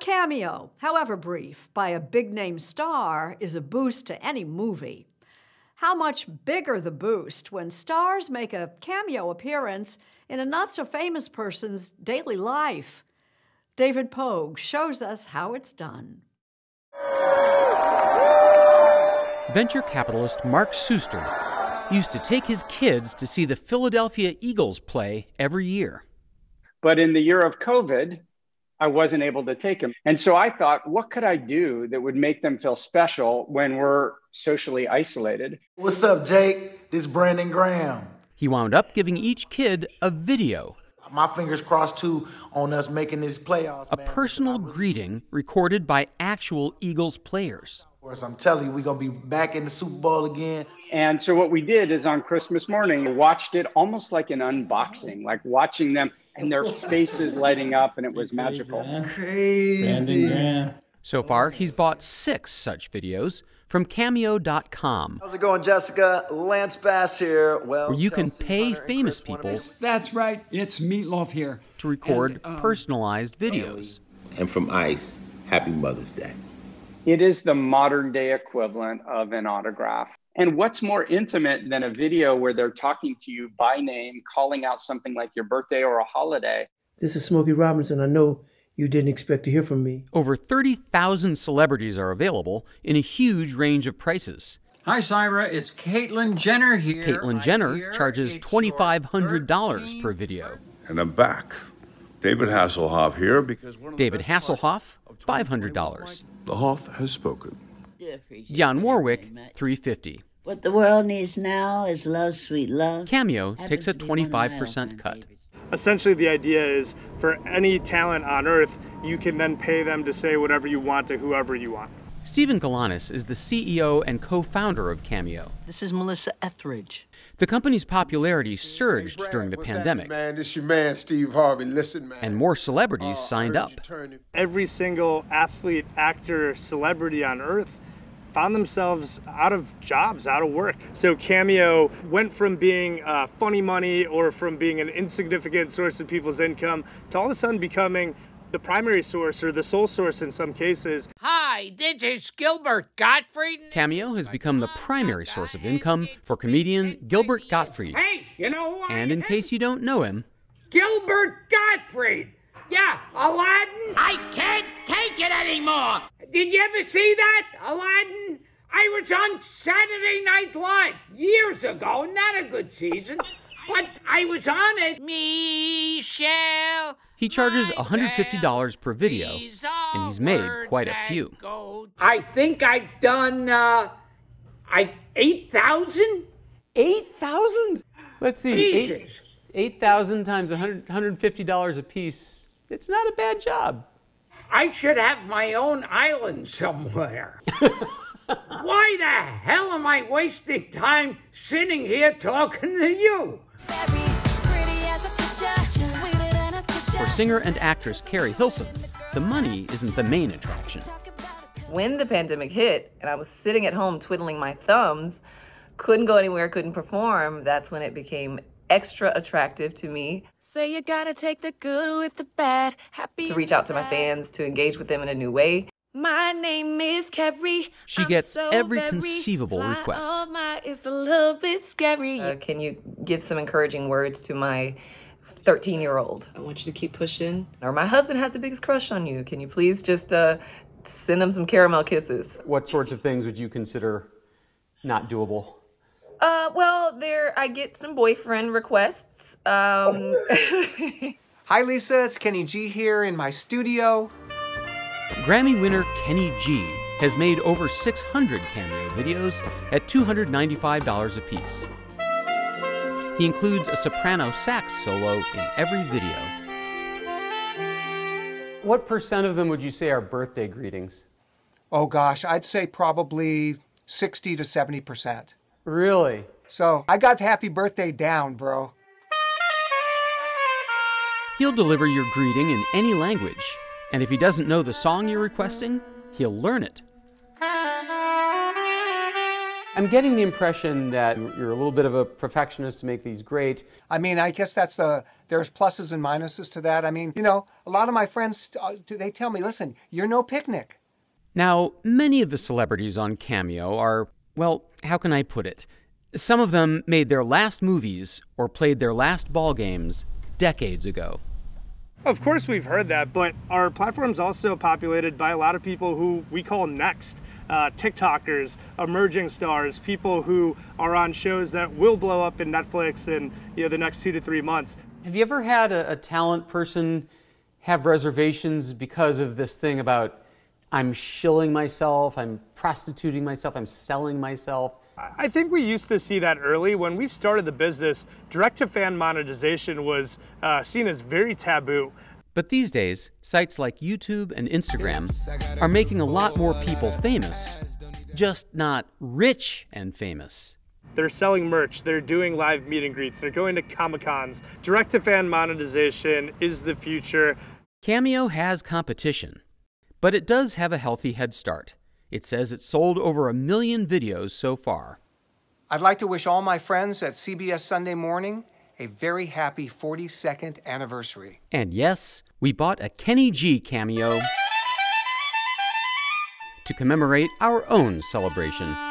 cameo, however brief, by a big name star is a boost to any movie. How much bigger the boost when stars make a cameo appearance in a not so famous person's daily life? David Pogue shows us how it's done. Venture capitalist Mark Suster used to take his kids to see the Philadelphia Eagles play every year. But in the year of COVID, I wasn't able to take them. And so I thought, what could I do that would make them feel special when we're socially isolated? What's up, Jake? This is Brandon Graham. He wound up giving each kid a video. My fingers crossed too on us making these playoffs. A man. personal greeting recorded by actual Eagles players. Of course, I'm telling you, we're gonna be back in the Super Bowl again. And so what we did is on Christmas morning, we watched it almost like an unboxing, like watching them and their faces lighting up, and it was magical. Crazy. Brandon So far, he's bought six such videos from Cameo.com, How's it going, Jessica? Lance Bass here. Well, where you can pay Hunter, famous people That's right. It's Meatloaf here. to record And, um, personalized videos. And from ICE, Happy Mother's Day. It is the modern day equivalent of an autograph. And what's more intimate than a video where they're talking to you by name, calling out something like your birthday or a holiday? This is Smokey Robinson. I know you didn't expect to hear from me. Over 30,000 celebrities are available in a huge range of prices. Hi, Syra. It's Caitlyn Jenner here. Caitlyn Jenner hear charges $2,500 per video. And I'm back. David Hasselhoff here because one of David best Hasselhoff, of 2020 was $500. like, The Hoff has spoken. Dionne Warwick, 350. What the world needs now is love, sweet love. Cameo takes a to be one of my 25% all-time cut. Favorites. Essentially, the idea is for any talent on earth, you can then pay them to say whatever you want to whoever you want. Steven Galanis is the CEO and co-founder of Cameo. This is Melissa Etheridge. The company's popularity surged during the pandemic, Man, this your man, Steve Harvey. Listen, man. and more celebrities Uh, signed up. urge you turn it- Every single athlete, actor, celebrity on earth found themselves out of jobs, out of work. So Cameo went from being uh, funny money or from being an insignificant source of people's income to all of a sudden becoming the primary source or the sole source in some cases. Hi, this is Gilbert Gottfried. Cameo has become the primary source of income for comedian Gilbert Gottfried. Hey, you know who I And in am? case you don't know him, Gilbert Gottfried. Yeah, Aladdin. I can't take it anymore. Did you ever see that, Aladdin? I was on Saturday Night Live years ago. Not a good season, but I was on it. Michelle. he charges $150 per video, and he's made quite a few. I think I've done uh, I eight thousand. 8,000? Let's see. Jesus. 8,000 times 100, $150 a piece. It's not a bad job. I should have my own island somewhere. Why the hell am I wasting time sitting here talking to you? For singer and actress Keri Hilson, the money isn't the main attraction. When the pandemic hit and I was sitting at home twiddling my thumbs, couldn't go anywhere, couldn't perform, that's when it became extra attractive to me So you gotta take the good with the bad. Happy to reach out to my fans, to engage with them in a new way. My name is Keri. She I'm gets so every very conceivable fly. request. Oh my, it's a little bit scary. Uh, can you give some encouraging words to my 13 year old? I want you to keep pushing. Or my husband has the biggest crush on you. Can you please just uh, send him some caramel kisses? What sorts of things would you consider not doable? Uh, well, there I get some boyfriend requests. Um, Hi, Lisa. It's Kenny G here in my studio. Grammy winner Kenny G has made over 600 cameo videos at $295 apiece. He includes a soprano sax solo in every video. What percent of them would you say are birthday greetings? Oh gosh, I'd say probably 60 to 70%. Really? So I got happy birthday down, bro. He'll deliver your greeting in any language, and if he doesn't know the song you're requesting, he'll learn it. I'm getting the impression that you're a little bit of a perfectionist to make these great. I mean, I guess that's the there's pluses and minuses to that. I mean, you know, a lot of my friends uh, they tell me, "Listen, you're no picnic." Now, many of the celebrities on Cameo are, well, how can I put it? Some of them made their last movies or played their last ball games decades ago. Of course, we've heard that, but our platform's also populated by a lot of people who we call next. Uh, TikTokers, emerging stars, people who are on shows that will blow up in Netflix in you know the next two to three months. Have you ever had a, a talent person have reservations because of this thing about I'm shilling myself, I'm prostituting myself, I'm selling myself? I think we used to see that early. When we started the business, direct to fan monetization was uh, seen as very taboo. But these days, sites like YouTube and Instagram are making a lot more people famous, just not rich and famous. They're selling merch, they're doing live meet and greets, they're going to Comic Cons. Direct to fan monetization is the future. Cameo has competition, but it does have a healthy head start. It says it's sold over a million videos so far. I'd like to wish all my friends at CBS Sunday Morning a very happy 42nd anniversary. And yes, we bought a Kenny G cameo to commemorate our own celebration.